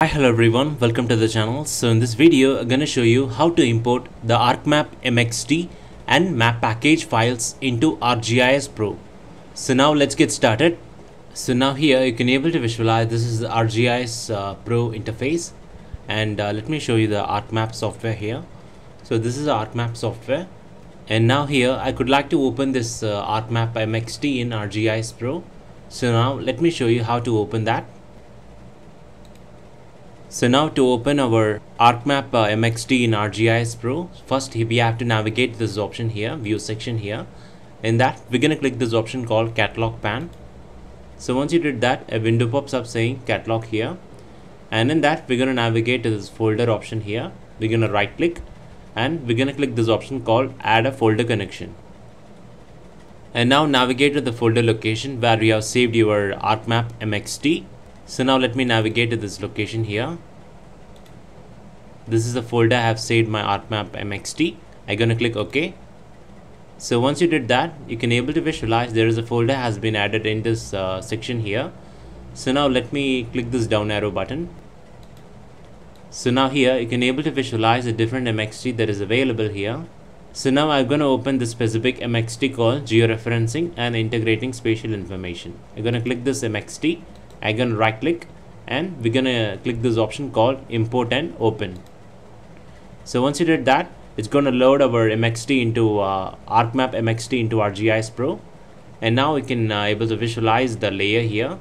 Hi hello everyone. Welcome to the channel. So in this video I'm gonna show you how to import the ArcMap MXD and map package files into ArcGIS Pro. So now let's get started. So now here you can able to visualize this is the ArcGIS uh, Pro interface. And uh, let me show you the ArcMap software here. So this is the ArcMap software. And now here I could like to open this uh, ArcMap MXD in ArcGIS Pro. So now let me show you how to open that so now to open our ArcMap uh, MXD in ArcGIS Pro, first we have to navigate this option here, view section here. In that, we're gonna click this option called Catalog Pan. So once you did that, a window pops up saying Catalog here. And in that, we're gonna navigate to this folder option here. We're gonna right click and we're gonna click this option called Add a Folder Connection. And now navigate to the folder location where we have saved your ArcMap MXD so now let me navigate to this location here. This is the folder I have saved my ArcMap MXD I'm gonna click OK. So once you did that you can able to visualize there is a folder has been added in this uh, section here. So now let me click this down arrow button. So now here you can able to visualize the different MXD that is available here. So now I'm going to open this specific MXD called georeferencing and integrating spatial information. I'm going to click this MXD Gonna right click and we're gonna click this option called import and open. So once you did that it's gonna load our MXD into uh, ArcMap MXD into ArcGIS Pro. And now we can uh, able to visualize the layer here.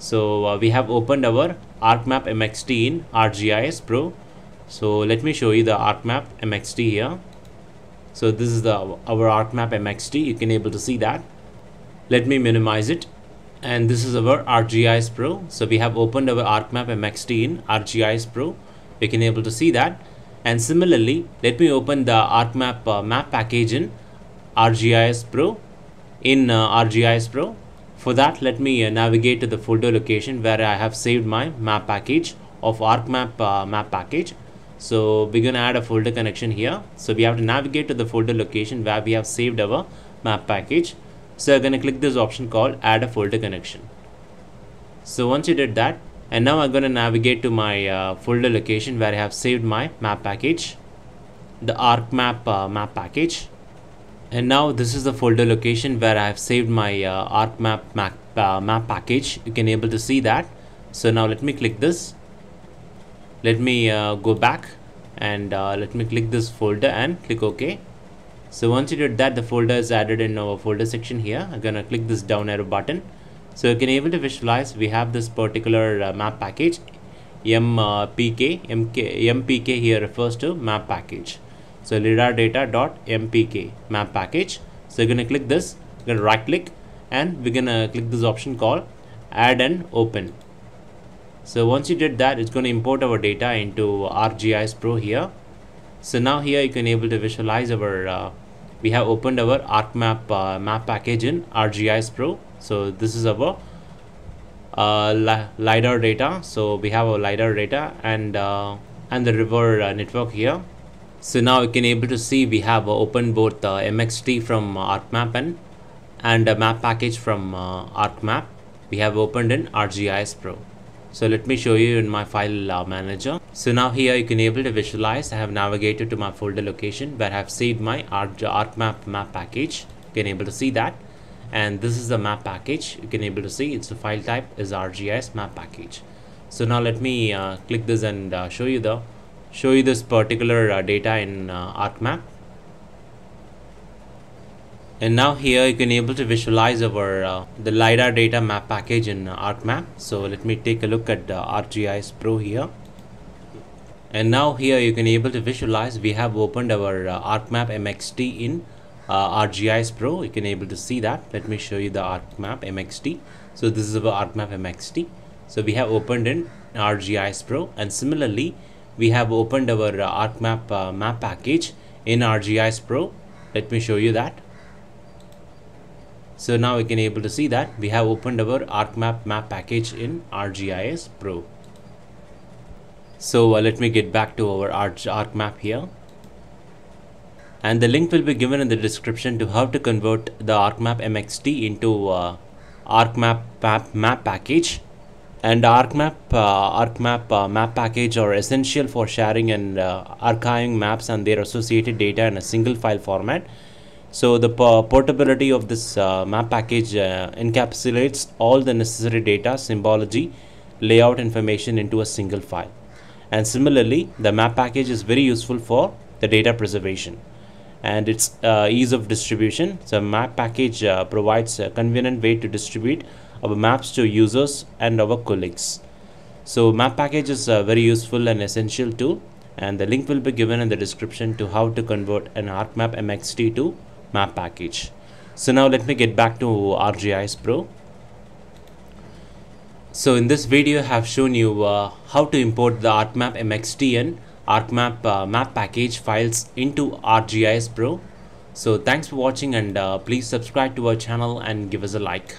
So uh, we have opened our ArcMap MXD in ArcGIS Pro. So let me show you the ArcMap MXD here. So this is the our ArcMap MXD you can able to see that. Let me minimize it and this is our ArcGIS Pro. So we have opened our ArcMap MXD in ArcGIS Pro. We can able to see that. And similarly, let me open the ArcMap uh, map package in ArcGIS Pro in uh, ArcGIS Pro. For that, let me uh, navigate to the folder location where I have saved my map package of ArcMap uh, map package. So we're gonna add a folder connection here. So we have to navigate to the folder location where we have saved our map package so I'm going to click this option called add a folder connection. So once you did that and now I'm going to navigate to my uh, folder location where I have saved my map package the ArcMap uh, map package. And now this is the folder location where I have saved my uh, ArcMap map, uh, map package. You can able to see that. So now let me click this. Let me uh, go back and uh, let me click this folder and click OK so once you did that the folder is added in our folder section here. I'm gonna click this down arrow button. So you can able to visualize we have this particular uh, map package. Mpk mk mpk here refers to map package. So lidar data dot mpk map package. So you're gonna click this you're gonna right click and we're gonna click this option called add and open. So once you did that it's going to import our data into ArcGIS Pro here. So now here you can able to visualize our uh, we have opened our ArcMap uh, map package in ArcGIS Pro. So this is our uh, li lidar data. So we have our lidar data and uh, and the river uh, network here. So now you can able to see we have opened both uh, MXD from ArcMap and and a map package from ArcMap we have opened in ArcGIS Pro so let me show you in my file uh, manager. So now here you can able to visualize. I have navigated to my folder location where i have saved my ArcMap map package. You can able to see that. And this is the map package. You can able to see it's the file type is ArcGIS map package. So now let me uh, click this and uh, show you the show you this particular uh, data in uh, ArcMap and now here you can able to visualize our uh, the lidar data map package in ArcMap. So let me take a look at the ArcGIS Pro here. And now here you can able to visualize we have opened our uh, ArcMap MXD in uh, ArcGIS Pro. You can able to see that. Let me show you the ArcMap MXD so this is our ArcMap MXD so we have opened in ArcGIS Pro. And similarly we have opened our uh, ArcMap uh, map package in ArcGIS Pro. Let me show you that so now we can able to see that we have opened our ArcMap map package in ArcGIS Pro. So uh, let me get back to our Arc ArcMap here. And the link will be given in the description to how to convert the ArcMap MXD into uh, ArcMap map, map package. and ArcMap, uh, ArcMap uh, map package are essential for sharing and uh, archiving maps and their associated data in a single file format. So the portability of this uh, map package uh, encapsulates all the necessary data, symbology, layout information into a single file. And similarly, the map package is very useful for the data preservation and its uh, ease of distribution. So map package provides a convenient way to distribute our maps to users and our colleagues. So map package is a very useful and essential tool and the link will be given in the description to how to convert an ArcMap MXD to map package. So now let me get back to ArcGIS Pro. So in this video I have shown you uh, how to import the ArcMap MXD and ArcMap uh, map package files into ArcGIS Pro. So thanks for watching and uh, please subscribe to our channel and give us a like.